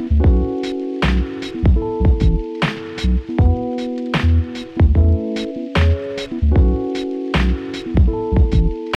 you